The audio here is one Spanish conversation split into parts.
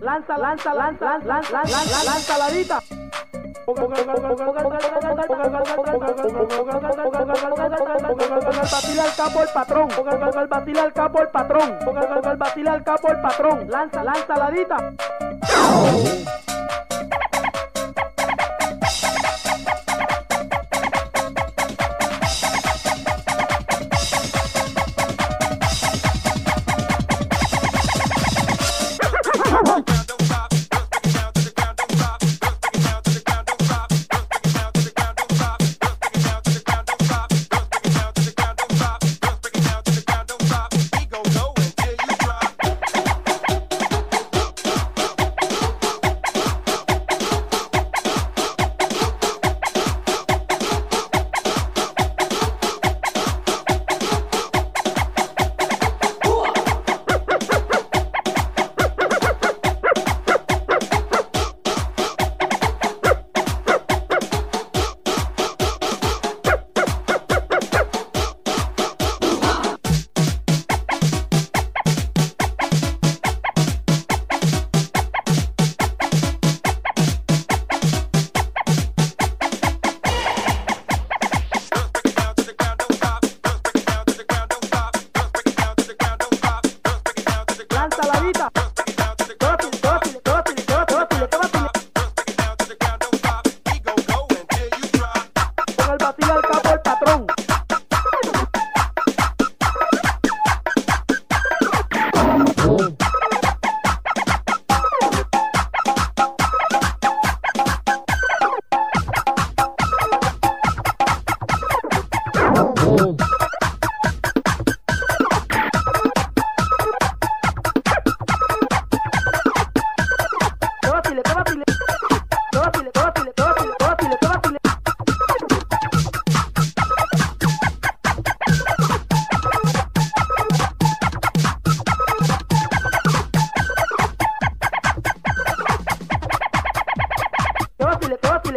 Lanza, lanza, lanza, lanza, lanza, lanza, lanza, ladita. Batile al capo el patrón, batile al capo el patrón, batile al capo el patrón, lanza, lanza, ladita.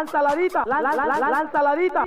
ensaladita, la, la, la, ensaladita.